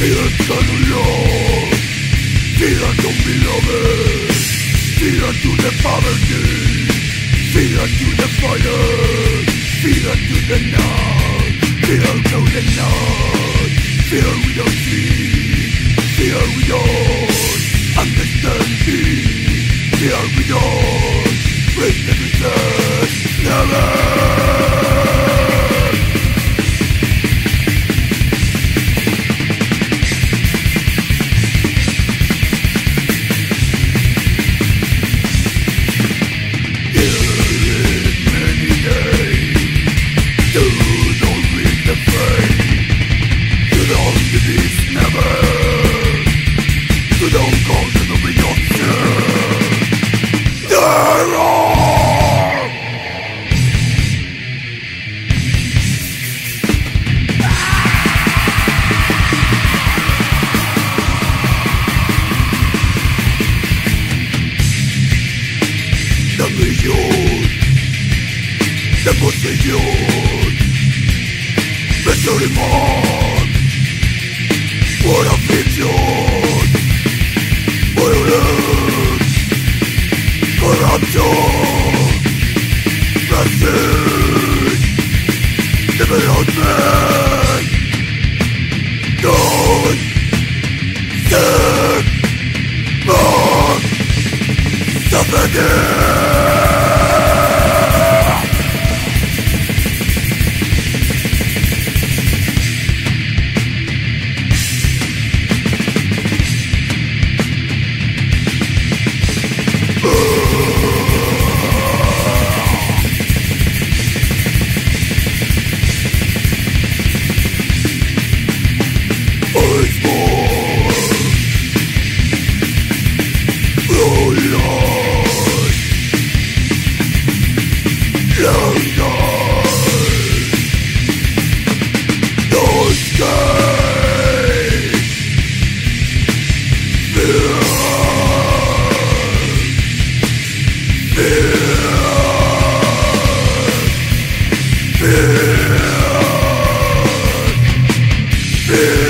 Fear to love Fear to be loved Fear to the poverty Fear to the fire Fear to the night Fear to Fear we don't Fear we understanding Fear we don't With the Never de posesión de Solimán por afición, violence, corruption, blessing, development, God, sick, suffering. Fear. Fear.